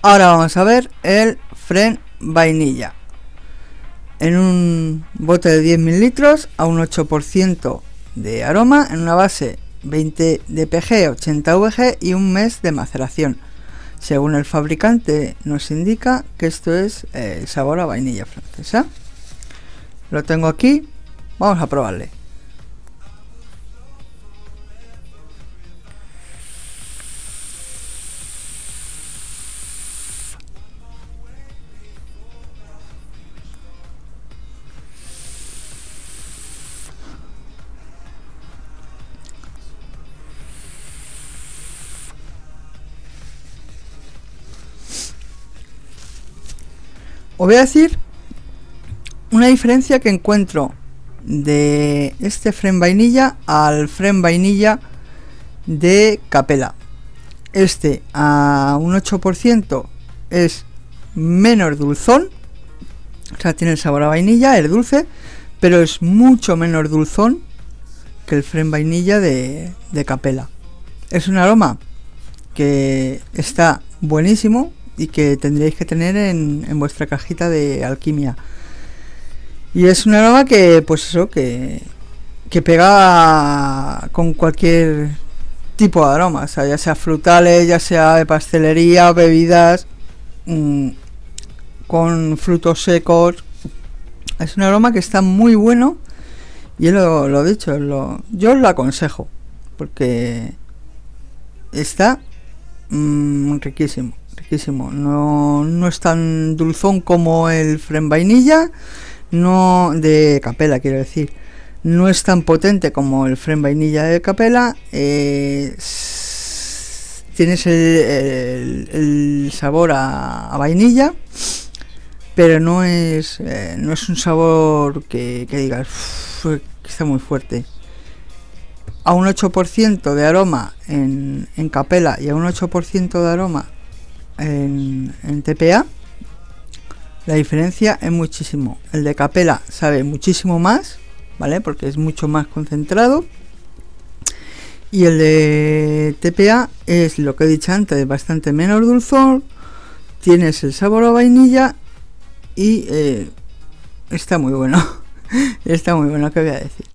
Ahora vamos a ver el Fren vainilla. En un bote de 10 mililitros a un 8% de aroma en una base 20 de PG, 80 VG y un mes de maceración. Según el fabricante nos indica que esto es el sabor a vainilla francesa. Lo tengo aquí, vamos a probarle. Os voy a decir una diferencia que encuentro de este Fren vainilla al Fren vainilla de Capela. Este a un 8% es menos dulzón, o sea, tiene el sabor a vainilla, es dulce, pero es mucho menos dulzón que el Fren vainilla de, de Capela. Es un aroma que está buenísimo, y que tendréis que tener en, vuestra cajita de alquimia. Y es un aroma que, pues eso, que, que pega con cualquier tipo de aroma, o sea, ya sea frutales, ya sea de pastelería, bebidas, mm, con frutos secos. Es un aroma que está muy bueno y lo, lo dicho, lo, yo os lo aconsejo porque está mm, riquísimo. No, no es tan dulzón como el Fren vainilla, no de capela quiero decir. No es tan potente como el Fren vainilla de capela. Eh, tienes el, sabor a, vainilla, pero no es, eh, no es un sabor que, digas que está muy fuerte a un 8% de aroma en, en, capela y a un 8% de aroma en, TPA, la diferencia es muchísimo. El de Capela sabe muchísimo más, ¿vale? Porque es mucho más concentrado. Y el de TPA es lo que he dicho antes, bastante menos dulzor. Tienes el sabor a vainilla y eh, está muy bueno. está muy bueno, que voy a decir?